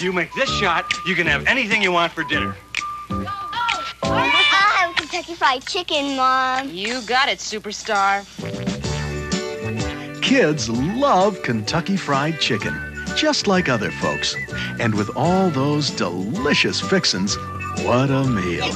You make this shot, you can have anything you want for dinner. I'll have Kentucky Fried Chicken, Mom. You got it, superstar. Kids love Kentucky Fried Chicken, just like other folks. And with all those delicious fixins', what a meal.